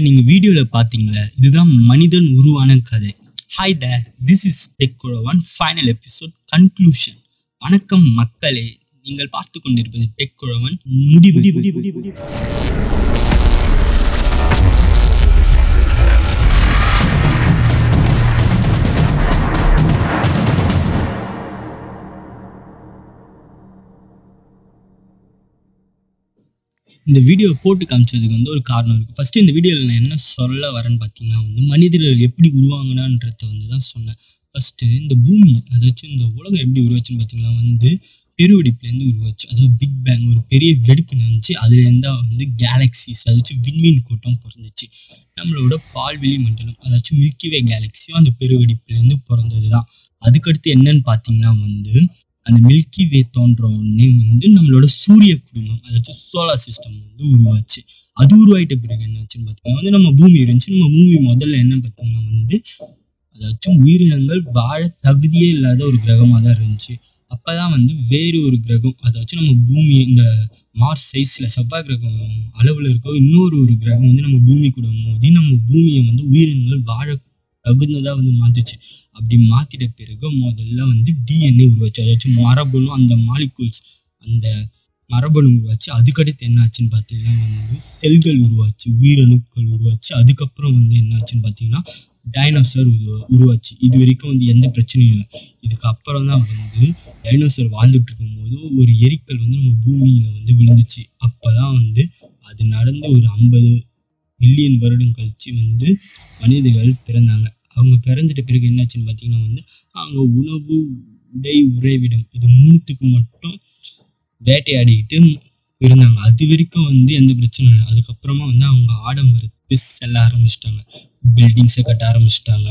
வீடியோல பாத்தீங்களா? இதுதான் மனிதன் உருவான கதை. Hi the this is tech one final episode conclusion வணக்கம் மக்களே நீங்கள் பார்த்து கொண்டிருப்பது டெக் முடிவு. இந்த வீடியோ போட்டு காமிச்சதுக்கு வந்து ஒரு காரணம் இருக்கு. ஃபர்ஸ்ட் இந்த வீடியோவில் நான் என்ன சொல்ல வரேன்னு பார்த்தீங்கன்னா வந்து மனிதர்கள் எப்படி உருவாங்கினான்றத வந்து தான் சொன்னேன். ஃபர்ஸ்ட் இந்த பூமி அதாச்சும் இந்த உலகம் எப்படி உருவாச்சுன்னு பார்த்தீங்கன்னா வந்து பெருவெடிப்புலேருந்து உருவாச்சு. அதாவது பிக் பேங் ஒரு பெரிய வெடிப்பு நடந்துச்சு. அதுலேருந்து தான் வந்து கேலக்சிஸ் அதாச்சும் விண்மீன் கூட்டம் பிறந்துச்சு. நம்மளோட பால்வெளி மண்டலம் அதாச்சும் மில்கிவே கேலக்சியும் அந்த பெருவெடிப்புலேருந்து பிறந்தது தான் அதுக்கடுத்து என்னன்னு பார்த்தீங்கன்னா வந்து அந்த மில்கி வே தோன்ற உடனே வந்து நம்மளோட சூரிய குடும்பம் அதாச்சும் சோலார் சிஸ்டம் வந்து உருவாச்சு. அது உருவாயிட்ட பிறகு என்னாச்சுன்னு பார்த்தீங்கன்னா வந்து நம்ம பூமி இருந்துச்சு. நம்ம பூமி முதல்ல என்ன பார்த்தீங்கன்னா வந்து அதாச்சும் உயிரினங்கள் வாழ தகுதியே இல்லாத ஒரு கிரகமாக தான் இருந்துச்சு. அப்பதான் வந்து வேறு ஒரு கிரகம் அதாச்சும் நம்ம பூமி இந்த மார்ஸ் சைஸ்ல செவ்வாய் கிரகம் அளவுல இருக்க இன்னொரு ஒரு கிரகம் வந்து நம்ம பூமி கூட மோதி நம்ம பூமியை வந்து உயிரினங்கள் வாழ தகுந்ததா வந்து மாத்துச்சு. அப்படி மாத்திட்ட பிறகு முதல்ல வந்து டிஎன்ஏ உருவாச்சு. அதாச்சும் மரபணு அந்த மாலிகூல்ஸ் அந்த மரபணு உருவாச்சு. அதுக்கடுத்து என்னாச்சுன்னு பார்த்தீங்கன்னா வந்து செல்கள் உருவாச்சு உயிரணுக்கள் உருவாச்சு. அதுக்கப்புறம் வந்து என்னாச்சுன்னு பார்த்தீங்கன்னா டைனோசர் உருவா உருவாச்சு. இது வரைக்கும் வந்து எந்த பிரச்சனையும் இல்லை. இதுக்கப்புறம் தான் வந்து டைனோசர் வாழ்ந்துட்டு இருக்கும்போது ஒரு எரிக்கல் வந்து நம்ம பூமியில வந்து விழுந்துச்சு. அப்பதான் வந்து அது நடந்து ஒரு ஐம்பது மில்லியன் வருடம் கழிச்சு வந்து மனிதர்கள் பிறந்தாங்க. அவங்க பிறந்துட்ட பிறகு என்னாச்சுன்னு பார்த்தீங்கன்னா வந்து அவங்க உணவு உடை உறைவிடம் இது மூணுத்துக்கு மட்டும் வேட்டையாடிக்கிட்டு இருந்தாங்க. அது வரைக்கும் வந்து எந்த பிரச்சனையும் இல்லை. அதுக்கப்புறமா வந்து அவங்க ஆடம்பரத்து செல்ல ஆரம்பிச்சிட்டாங்க. பில்டிங்ஸை கட்ட ஆரம்பிச்சிட்டாங்க.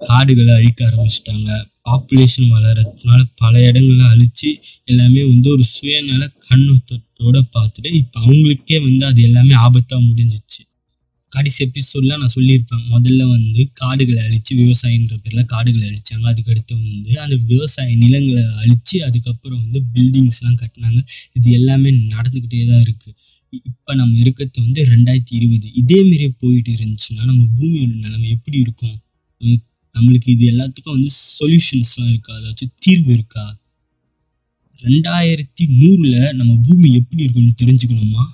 காடுகளை அழிக்க ஆரம்பிச்சிட்டாங்க. பாப்புலேஷன் வளர்றதுனால பல இடங்களை அழிச்சு எல்லாமே வந்து ஒரு சுயநல கண்ணோட்டத்தோட பார்த்துட்டு இப்போ அவங்களுக்கே வந்து அது எல்லாமே ஆபத்தாக முடிஞ்சிச்சு. கடைசி எபிசோட்ல நான் சொல்லியிருப்பேன். முதல்ல வந்து காடுகளை அழிச்சு விவசாயின்ற பேர்ல காடுகளை அழிச்சாங்க. அதுக்கடுத்து வந்து அந்த விவசாய நிலங்களை அழிச்சு அதுக்கப்புறம் வந்து பில்டிங்ஸ் எல்லாம் கட்டினாங்க. இது எல்லாமே நடந்துகிட்டே தான் இருக்கு. இப்ப நம்ம இருக்கிறது வந்து ரெண்டாயிரத்தி இருபது. இதே மாரி போயிட்டு இருந்துச்சுன்னா நம்ம பூமியோட நிலைமை எப்படி இருக்கும்? நம்மளுக்கு இது எல்லாத்துக்கும் வந்து சொல்யூஷன்ஸ்லாம் இருக்கா? அதாச்சும் தீர்வு இருக்கா? ரெண்டாயிரத்தி நூறுல நம்ம பூமி எப்படி இருக்கும்னு தெரிஞ்சுக்கணுமா?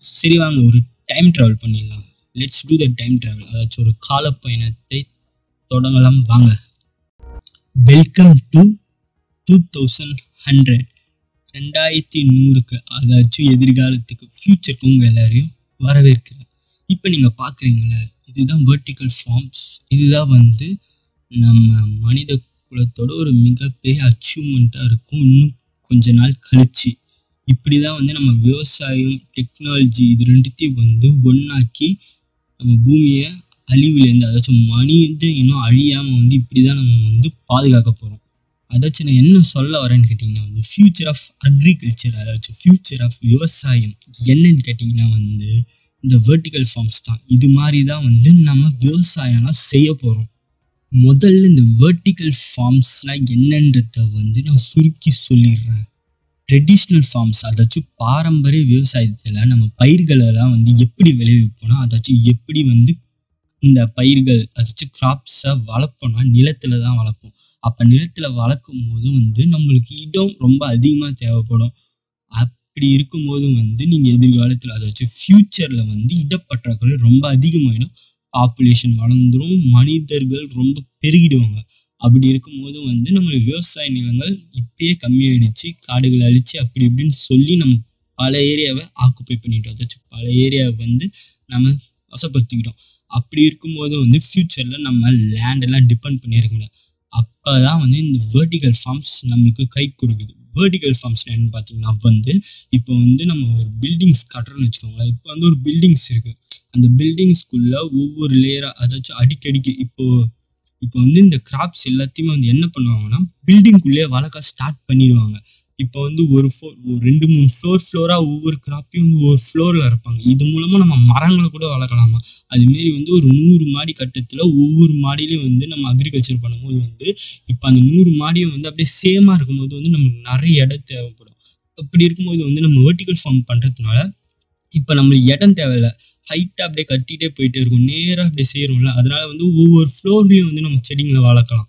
சரி வாங்க ஒரு டைம் ட்ராவல் பண்ணிடலாம். Let's do the time travel அதாச்சும் ஒரு கால பயணத்தை தொடங்கலாம். வாங்க. Welcome to two thousand hundred ரெண்டாயிரத்தி நூறுக்கு அதாச்சும் எதிர்காலத்துக்கு ஃபியூச்சருக்கு உங்கள் எல்லாரையும் வரவேற்கிறேன். இப்போ நீங்கள் பார்க்குறீங்களே இதுதான் வேர்டிக்கல் ஃபார்ம்ஸ் இதுதான் வந்து நம்ம மனித குலத்தோட ஒரு மிகப்பெரிய அச்சீவ்மெண்ட்டாக இருக்கும். இன்னும் கொஞ்ச நாள் கழிச்சு. இப்படிதான் வந்து நம்ம விவசாயம் டெக்னாலஜி இது ரெண்டுத்தையும் வந்து ஒன்னாக்கி நம்ம பூமியை அழிவுலேருந்து அதாச்சும் மனித இன்னும் அழியாம வந்து இப்படிதான் நம்ம வந்து பாதுகாக்க போறோம். அதாச்சும் நான் என்ன சொல்ல வரேன்னு கேட்டிங்கன்னா வந்து ஃபியூச்சர் ஆஃப் அக்ரிகல்ச்சர் அதாச்சும் ஃபியூச்சர் ஆஃப் விவசாயம் என்னன்னு கேட்டிங்கன்னா வந்து இந்த வெர்டிக்கல் ஃபார்ம்ஸ் தான். இது மாதிரி தான் வந்து நம்ம விவசாயம்லாம் செய்ய போறோம். முதல்ல இந்த வெர்டிக்கல் ஃபார்ம்ஸ்னால் என்னன்றத வந்து நான் சுருக்கி சொல்லிடுறேன். ட்ரெடிஷ்னல் ஃபார்ம்ஸ் அதாச்சும் பாரம்பரிய விவசாயத்தில் நம்ம பயிர்களெல்லாம் வந்து எப்படி விளைவிப்போம்னா அதாச்சும் எப்படி வந்து இந்த பயிர்கள் அதாச்சும் கிராப்ஸை வளர்ப்போம்னா நிலத்தில் தான் வளர்ப்போம். அப்போ நிலத்தில் வளர்க்கும் போது வந்து நம்மளுக்கு இடம் ரொம்ப அதிகமாக தேவைப்படும். அப்படி இருக்கும்போது வந்து நீங்கள் எதிர்காலத்தில் அதாச்சும் ஃப்யூச்சரில் வந்து இடப்பற்றாக்குறை ரொம்ப அதிகமாயிடும். பாப்புலேஷன் வளர்ந்துடும் மனிதர்கள் ரொம்ப பெருகிடுவாங்க. அப்படி இருக்கும்போது வந்து நம்ம விவசாய நிலங்கள் இப்பயே கம்மியாயிடுச்சு காடுகளை அழிச்சு அப்படி இப்படின்னு சொல்லி நம்ம பல ஏரியாவை ஆக்குப்பை பண்ணிட்டோம். அதாச்சும் பல ஏரியாவை வந்து நம்ம வசப்படுத்திக்கிட்டோம். அப்படி இருக்கும்போது வந்து ஃபியூச்சர்ல நம்ம லேண்ட் எல்லாம் டிபெண்ட் பண்ணியிருக்க முடியாது. அப்பதான் வந்து இந்த வேர்டிகல் ஃபார்ம்ஸ் நம்மளுக்கு கை கொடுக்குது. வேர்டிகல் ஃபார்ம்ஸ் என்னன்னு பார்த்தீங்கன்னா வந்து இப்போ வந்து நம்ம ஒரு பில்டிங்ஸ் கட்டுறோம்னு வச்சுக்கோங்களேன். இப்போ வந்து ஒரு பில்டிங்ஸ் இருக்கு. அந்த பில்டிங்ஸ்குள்ள ஒவ்வொரு லேயரா அதாச்சும் அடிக்கடிக்கு இப்போ இப்போ வந்து இந்த கிராப்ஸ் எல்லாத்தையுமே வந்து என்ன பண்ணுவாங்கன்னா பில்டிங்குள்ளேயே வளர்க்க ஸ்டார்ட் பண்ணிடுவாங்க. இப்போ வந்து ஒரு ஃபோர் ஒரு ரெண்டு மூணு ஃப்ளோர் ஃப்ளோராக ஒவ்வொரு கிராப்பையும் வந்து ஒரு ஃப்ளோரில் இருப்பாங்க. இது மூலமாக நம்ம மரங்களை கூட வளர்க்கலாமா? அது மாரி வந்து ஒரு நூறு மாடி கட்டத்தில் ஒவ்வொரு மாடியிலையும் வந்து நம்ம அக்ரிகல்ச்சர் பண்ணும்போது வந்து இப்போ அந்த நூறு மாடியும் வந்து அப்படியே சேமா இருக்கும்போது வந்து நமக்கு நிறைய இடம் தேவைப்படும். அப்படி இருக்கும்போது வந்து நம்ம வெர்டிக்கல் ஃபார்ம் பண்ணுறதுனால இப்போ நம்மளுக்கு இடம் தேவையில்ல. ஹைட்டாக அப்படியே கட்டிகிட்டே போயிட்டே இருக்கும். நேராக அப்படியே சேரும்ல. அதனால வந்து ஒவ்வொரு ஃப்ளோர்லேயும் வந்து நம்ம செடிங்களை வளர்க்கலாம்.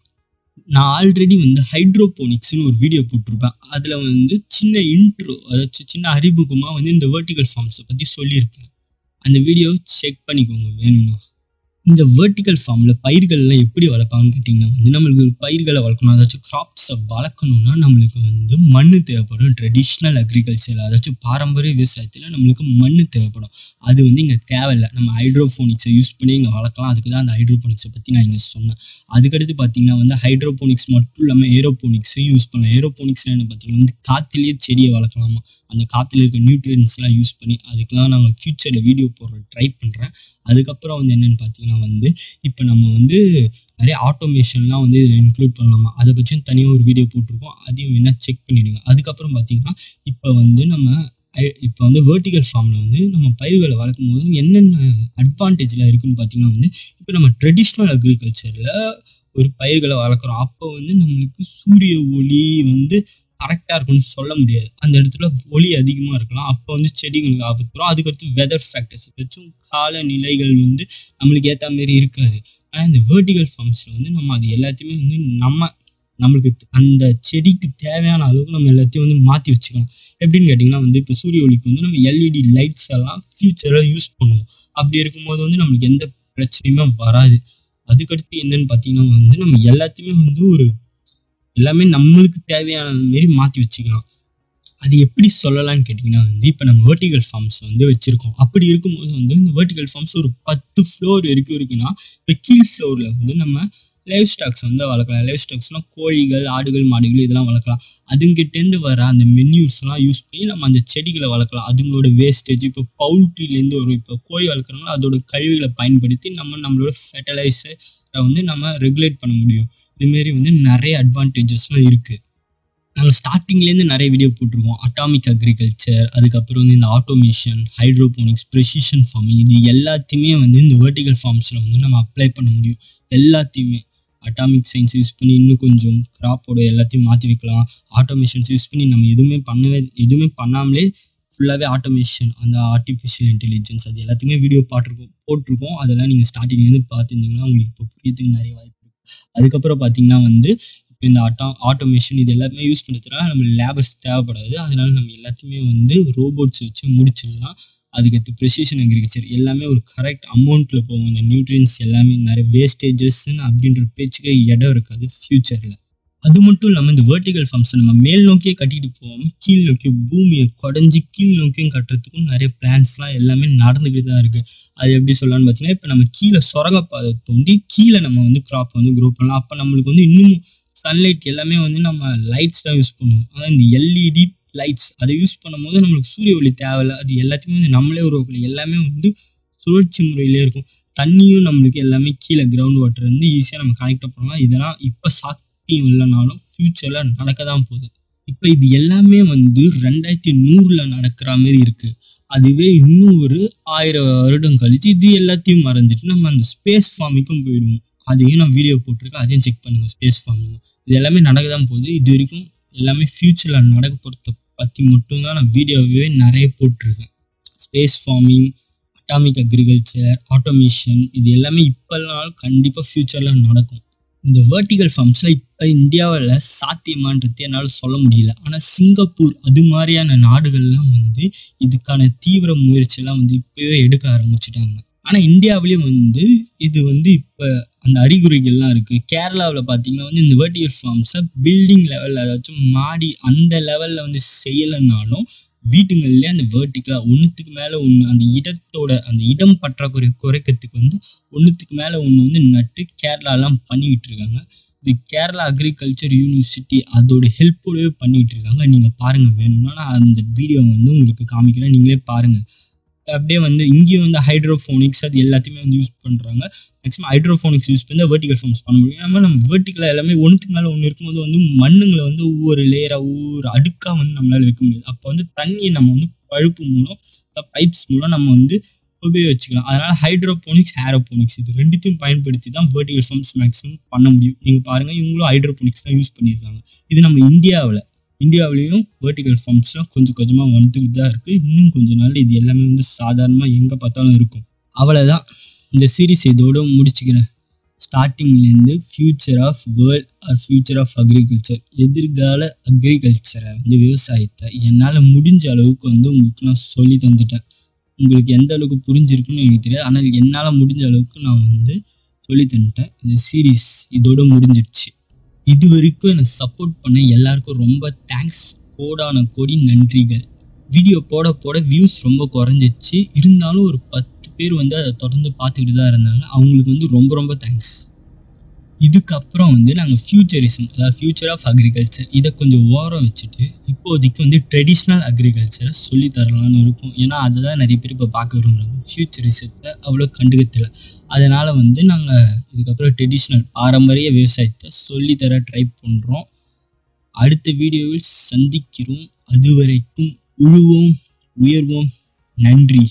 நான் ஆல்ரெடி வந்து ஹைட்ரோபோனிக்ஸ்னு ஒரு வீடியோ போட்டிருப்பேன். அதில் வந்து சின்ன இன்ட்ரோ அதாச்சும் சின்ன அறிமுகமாக வந்து இந்த வெர்டிகல் ஃபார்ம்ஸை பற்றி சொல்லியிருப்பேன். அந்த வீடியோ செக் பண்ணிக்கோங்க. வேணும்னா. இந்த வெர்டிகல் ஃபார்மில் பயிர்கள்லாம் எப்படி வளர்ப்பாங்கன்னு கேட்டிங்கன்னா வந்து நம்மளுக்கு பயிர்களை வளர்க்கணும் அதாச்சும் கிராப்ஸை வளர்க்கணும்னா நம்மளுக்கு வந்து மண் தேவைப்படும். ட்ரெடிஷ்னல் அக்ரிகல்ச்சரில் அதாச்சும் பாரம்பரிய விவசாயத்தில் நம்மளுக்கு மண் தேவைப்படும். அது வந்து இங்கே தேவையில்லை. நம்ம ஹைட்ரோஃபோனிக்ஸை யூஸ் பண்ணி இங்கே வளர்க்கலாம். அதுக்கு தான் அந்த ஹைட்ரோபோனிக்ஸை பற்றி நான் இங்கே சொன்னேன். அதுக்கடுத்து பார்த்தீங்கன்னா வந்து ஹைட்ரோபோனிக்ஸ் மட்டும் இல்லாமல் ஏரோபோனிக்ஸையும் யூஸ் பண்ணலாம். ஏரோபோனிக்ஸ் என்ன பார்த்தீங்கன்னா வந்து காற்றுலேயே செடியை வளர்க்கலாமா? அந்த காற்றுல இருக்க நியூட்ரியன்ஸ்லாம் யூஸ் பண்ணி அதுக்கெலாம் நாங்கள் ஃப்யூச்சரில் வீடியோ போடுற ட்ரை பண்ணுறேன் அதுக்கப்புறம் வந்து என்னென்னு பார்த்தீங்கன்னா வந்து இப்போ நம்ம வந்து நிறைய ஆட்டோமேஷன்லாம் வந்து இதில் இன்க்ளூட் பண்ணலாமா? அதை பற்றியும் தனியாக ஒரு வீடியோ போட்டிருக்கோம். அதையும் வேணால் செக் பண்ணிவிடுங்க அதுக்கப்புறம் பார்த்தீங்கன்னா இப்போ வந்து நம்ம இப்போ வந்து வேர்ட்டிகல் ஃபார்மில் வந்து நம்ம பயிர்களை வளர்க்கும் போது என்னென்ன அட்வான்டேஜில் இருக்குன்னு பார்த்தீங்கன்னா வந்து இப்போ நம்ம ட்ரெடிஷ்னல் அக்ரிகல்ச்சரில் ஒரு பயிர்களை வளர்க்குறோம். அப்போ வந்து நம்மளுக்கு சூரிய ஒளி வந்து கரெக்டாக இருக்கும்னு சொல்ல முடியாது. அந்த இடத்துல ஒளி அதிகமாக இருக்கலாம். அப்போ வந்து செடிகளுக்கு ஆபத்து வரும் அதுக்கடுத்து வெதர் ஃபேக்டர்ஸ் வச்சும் காலநிலைகள் வந்து நம்மளுக்கு ஏற்ற மாதிரி இருக்காது. ஆனால் இந்த வேர்டிகல் ஃபார்ம்ஸில் வந்து நம்ம அது எல்லாத்தையுமே வந்து நம்ம நம்மளுக்கு அந்த செடிக்கு தேவையான அளவுக்கு நம்ம எல்லாத்தையும் வந்து மாற்றி வச்சுக்கலாம். எப்படின்னு கேட்டிங்கன்னா வந்து இப்போ சூரிய ஒளிக்கு வந்து நம்ம எல்இடி லைட்ஸ் எல்லாம் ஃபியூச்சரில் யூஸ் பண்ணுவோம். அப்படி இருக்கும்போது வந்து நம்மளுக்கு எந்த பிரச்சனையுமே வராது. அதுக்கடுத்து என்னன்னு பார்த்தீங்கன்னா வந்து நம்ம எல்லாத்தையுமே வந்து ஒரு எல்லாமே நம்மளுக்கு தேவையான மாரி மாற்றி வச்சுக்கலாம். அது எப்படி சொல்லலாம்னு கேட்டிங்கன்னா வந்து இப்போ நம்ம வேர்ட்டிகல் ஃபார்ம்ஸ் வந்து வச்சுருக்கோம். அப்படி இருக்கும்போது வந்து இந்த வேர்ட்டிகல் ஃபார்ம்ஸ் ஒரு பத்து ஃப்ளோர் வரைக்கும் இருக்குன்னா இப்போ கீழ் ஃப்ளோரில் வந்து நம்ம லைவ் ஸ்டாக்ஸ் வந்து வளர்க்கலாம். லைவ் ஸ்டாக்ஸ்னால் கோழிகள் ஆடுகள் மாடுகள் இதெல்லாம் வளர்க்கலாம். அதுங்கிட்டேருந்து வர அந்த மென்யூஸ்லாம் யூஸ் பண்ணி நம்ம அந்த செடிகளை வளர்க்கலாம். அதுங்களோட வேஸ்டேஜ் இப்போ பவுல்ட்ரிலேருந்து வரும். இப்போ கோழி வளர்க்குறவங்களோ அதோட கழிவுகளை பயன்படுத்தி நம்ம நம்மளோட ஃபெர்டிலைசரை வந்து நம்ம ரெகுலேட் பண்ண முடியும். இதுமாரி வந்து நிறைய அட்வான்டேஜஸ்லாம் இருக்குது நாங்கள் ஸ்டார்டிங்லேருந்து நிறைய வீடியோ போட்டிருக்கோம். அட்டாமிக் அக்ரிகல்ச்சர் அதுக்கப்புறம் வந்து இந்த ஆட்டோமேஷன் ஹைட்ரோபோனிக்ஸ் ப்ரெசிஷன் ஃபார்மிங் இது எல்லாத்தையுமே வந்து இந்த வேர்டிகல் ஃபார்ம்ஸில் வந்து நம்ம அப்ளை பண்ண முடியும். எல்லாத்தையுமே அட்டாமிக் சயின்ஸ் யூஸ் பண்ணி இன்னும் கொஞ்சம் கிராப்போட எல்லாத்தையும் மாற்றி வைக்கலாம். ஆட்டோமேஷன்ஸ் யூஸ் பண்ணி நம்ம எதுவுமே பண்ணவே எதுவுமே பண்ணாமலே ஃபுல்லாகவே ஆட்டோமேஷன் அந்த ஆர்டிஃபிஷியல் இன்டெலிஜென்ஸ் அது எல்லாத்தையுமே வீடியோ பாட்டிருக்கோம் போட்டிருக்கோம். அதெல்லாம் நீங்கள் ஸ்டார்டிங்லேருந்து பார்த்துருந்தீங்கன்னா உங்களுக்கு இப்போ புரியத்துக்கு நிறைய வாய்ப்பு அதுக்கப்புறம் பார்த்தீங்கன்னா வந்து இப்போ இந்த ஆட்டோ ஆட்டோமேஷன் இது எல்லாமே யூஸ் பண்ணுறதுனால நம்ம லேபர்ஸ் தேவைப்படாது. அதனால நம்ம எல்லாத்தையுமே வந்து ரோபோட்ஸ் வச்சு முடிச்சிடலாம். அதுக்கடுத்து ப்ரெசிஷன் அக்ரிகல்ச்சர் எல்லாமே ஒரு கரெக்ட் அமௌண்ட்டில் போகும். இந்த நியூட்ரியன்ஸ் எல்லாமே நிறைய வேஸ்டேஜஸ்ன்னு அப்படின்ற பேச்சுக்கு இடம் இருக்காது ஃப்யூச்சரில் அது மட்டும் இல்லாமல் இந்த வேர்டிகல் ஃபார்ம்ஸை நம்ம மேல் நோக்கியே கட்டிட்டு போகாமல் கீழ் நோக்கி பூமியை குடஞ்சி கீழ் நோக்கியும் கட்டுறதுக்கும் நிறைய பிளான்ஸ்லாம் எல்லாமே நடந்துக்கிட்டு தான் இருக்குது அது எப்படி சொல்லலாம்னு பார்த்தீங்கன்னா இப்போ நம்ம கீழே சுரங்கப்பாதை தோண்டி கீழே நம்ம வந்து கிராப் வந்து க்ரோ பண்ணலாம். அப்போ நம்மளுக்கு வந்து இன்னமும் சன்லைட் எல்லாமே வந்து நம்ம லைட்ஸ் தான் யூஸ் பண்ணுவோம். அதான் இந்த எல்இடி லைட்ஸ் அதை யூஸ் பண்ணும்போது நம்மளுக்கு சூரிய ஒளி தேவையில்லை. அது எல்லாத்தையுமே வந்து நம்மளே உருவாக்கல எல்லாமே வந்து சுழற்சி முறையிலே இருக்கும். தண்ணியும் நம்மளுக்கு எல்லாமே கீழே கிரவுண்ட் வாட்டர் வந்து ஈஸியாக நம்ம கனெக்ட் பண்ணலாம் இதெல்லாம் இப்போ இப்பயும் இல்லைனாலும் ஃப்யூச்சரில் நடக்க தான் போகுது. இப்போ இது எல்லாமே வந்து ரெண்டாயிரத்தி நூறில் நடக்கிற மாதிரி இருக்குது அதுவே இன்னும் ஒரு ஆயிரம் வருடம் கழிச்சு இது எல்லாத்தையும் மறந்துட்டு நம்ம அந்த ஸ்பேஸ் ஃபார்மிக்கும் போயிடுவோம். அதையும் நான் வீடியோ போட்டிருக்கேன். அதையும் செக் பண்ணுங்க. ஸ்பேஸ் ஃபார்மிங் இது எல்லாமே நடக்க தான் போகுது. இது வரைக்கும் எல்லாமே ஃப்யூச்சரில் நடக்க போகிறத பற்றி மட்டும்தான் நான் வீடியோவே நிறைய போட்டிருக்கேன். Space farming atomic agriculture automation இது எல்லாமே இப்போல்லாம் கண்டிப்பாக ஃப்யூச்சரில் நடக்கும். இந்த வேர்ட்டிகல் ஃபார்ம்ஸில் இப்போ இந்தியாவில் சாத்தியமான்றது என்னால் சொல்ல முடியல. ஆனால் சிங்கப்பூர் அது மாதிரியான நாடுகள்லாம் வந்து இதுக்கான தீவிர முயற்சியெல்லாம் வந்து இப்போவே எடுக்க ஆரம்பிச்சிட்டாங்க. ஆனால் இந்தியாவிலேயும் வந்து இது வந்து இப்போ அந்த அறிகுறிகள்லாம் இருக்குது கேரளாவில் பார்த்தீங்கன்னா வந்து இந்த வேர்ட்டிகல் ஃபார்ம்ஸை பில்டிங் லெவலில் ஏதாச்சும் மாடி அந்த லெவலில் வந்து செய்யலைனாலும் வீட்டுங்கள்லேயே அந்த வேர்ட்டிக்கலாக ஒன்றுத்துக்கு மேலே ஒன்று அந்த இடத்தோட அந்த இடம் பற்றாக்குறை குறைக்கிறதுக்கு வந்து ஒன்றுத்துக்கு மேலே ஒன்று வந்து நட்டு கேரளாலாம் பண்ணிக்கிட்டு இருக்காங்க. இது கேரளா அக்ரிகல்ச்சர் யூனிவர்சிட்டி அதோட ஹெல்ப்போடவே பண்ணிகிட்டு இருக்காங்க. நீங்கள் பாருங்கள் வேணும்னா நான் அந்த வீடியோ வந்து உங்களுக்கு காமிக்கிறேன். நீங்களே பாருங்கள் அப்படியே வந்து இங்கேயும் வந்து ஹைட்ரோஃபோனிக்ஸ் அது எல்லாத்தையுமே வந்து யூஸ் பண்ணுறாங்க மேக்ஸிமம் ஹைட்ரோஃபோனிக்ஸ் யூஸ் பண்ணி வெர்டிகல் ஃபார்ம்ஸ் பண்ண முடியும். நம்ம நம்ம வெர்டிகலாக எல்லாமே ஒன்றுக்கு மேலே ஒன்று இருக்கும்போது வந்து மண்ணுங்களை வந்து ஒவ்வொரு லேயராக ஒவ்வொரு அடுக்காக வந்து நம்மளால் வைக்க முடியாது. அப்போ வந்து தண்ணியை நம்ம வந்து பழுப்பு மூலம் பைப்ஸ் மூலம் நம்ம வந்து உபயோகிச்சுக்கலாம். அதனால ஹைட்ரோபோனிக்ஸ் ஏரோபோனிக்ஸ் இது ரெண்டுத்தையும் பயன்படுத்தி தான் வெர்டிகல் ஃபார்ம்ஸ் மேக்ஸிமம் பண்ண முடியும். நீங்கள் பாருங்கள் இவங்களும் ஹைட்ரோபோனிக்ஸ் தான் யூஸ் பண்ணியிருக்காங்க. இது நம்ம இந்தியாவில் இந்தியாவிலையும் வேர்ட்டிகல் ஃபார்ம்ஸ்லாம் கொஞ்சம் கொஞ்சமாக வந்துக்கிட்டு தான் இருக்குது இன்னும் கொஞ்ச நாள் இது எல்லாமே வந்து சாதாரணமாக எங்கே பார்த்தாலும் இருக்கும். அவ்வளோதான் இந்த சீரீஸ் இதோட முடிச்சுக்கிறேன். ஸ்டார்டிங்லேருந்து future of world or future of agriculture எதிர்கால அக்ரிகல்ச்சரை வந்து விவசாயத்தை என்னால் முடிஞ்ச அளவுக்கு வந்து உங்களுக்கு நான் சொல்லி தந்துட்டேன். உங்களுக்கு எந்த அளவுக்கு புரிஞ்சிருக்குன்னு எனக்கு தெரியாது. ஆனால் என்னால் முடிஞ்ச அளவுக்கு நான் வந்து சொல்லி தந்துட்டேன். இந்த சீரீஸ் இதோட முடிஞ்சிருச்சு. இது வரைக்கும் என்னை சப்போர்ட் பண்ண எல்லாருக்கும் ரொம்ப தேங்க்ஸ் கோடான கோடி நன்றிகள். வீடியோ போட போட வியூஸ் ரொம்ப குறைஞ்சிச்சு. இருந்தாலும் ஒரு பத்து பேர் வந்து அதை தொடர்ந்து பார்த்துக்கிட்டு தான் இருந்தாங்க. அவங்களுக்கு வந்து ரொம்ப ரொம்ப தேங்க்ஸ் இதுக்கப்புறம் வந்து நாங்கள் ஃபியூச்சரிசம் அதாவது ஃபியூச்சர் ஆஃப் அக்ரிகல்ச்சர் இதை கொஞ்சம் ஓரம் வச்சுட்டு இப்போதைக்கு வந்து ட்ரெடிஷ்னல் அக்ரிகல்ச்சரை சொல்லி தரலாம்னு இருக்கும். ஏன்னா அதை தான் நிறைய பேர் இப்போ பார்க்க விரும்புகிறாங்க ஃபியூச்சரிசத்தை அவ்வளோ கண்டுக்கத்தில் அதனால் வந்து நாங்கள் இதுக்கப்புறம் ட்ரெடிஷ்னல் பாரம்பரிய விவசாயத்தை சொல்லித்தர ட்ரை பண்ணுறோம் அடுத்த வீடியோவில் சந்திக்கிறோம். அதுவரைக்கும் உழுவோம் உயர்வோம். நன்றி.